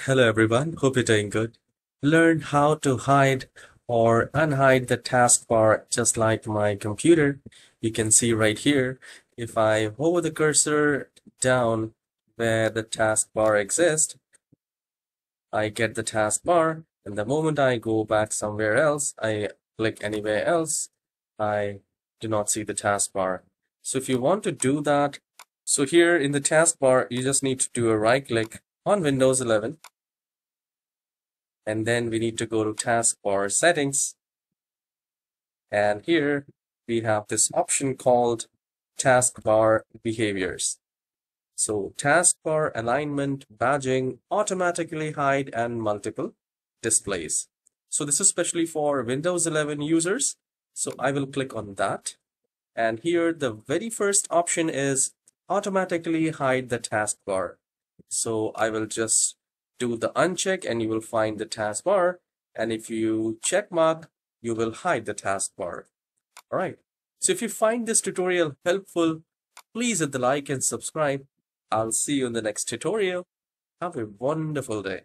Hello everyone, hope you're doing good. Learn how to hide or unhide the taskbar just like my computer. You can see right here, if I hover the cursor down where the taskbar exists, I get the taskbar and the moment I go back somewhere else, I click anywhere else, I do not see the taskbar. So if you want to do that, so here in the taskbar, you just need to do a right click on Windows 11 and then we need to go to taskbar settings. And here we have this option called taskbar behaviors. So taskbar alignment badging automatically hide and multiple displays. So this is especially for windows 11 users. So i will click on that. And here the very first option is automatically hide the taskbar so i will just do the uncheck and you will find the taskbar. And if you check mark, you will hide the taskbar. All right. So if you find this tutorial helpful, please hit the like and subscribe. I'll see you in the next tutorial. Have a wonderful day.